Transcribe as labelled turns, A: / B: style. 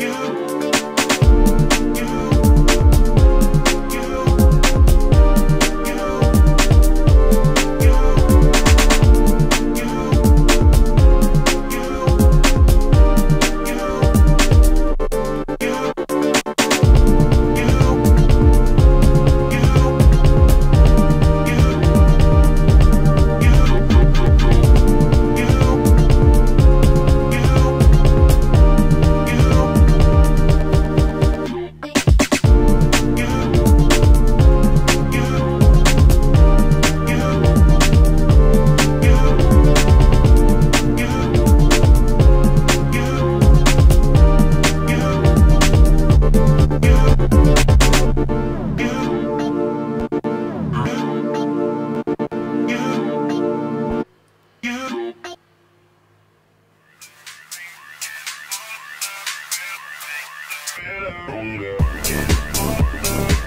A: you
B: Working, working,
C: working.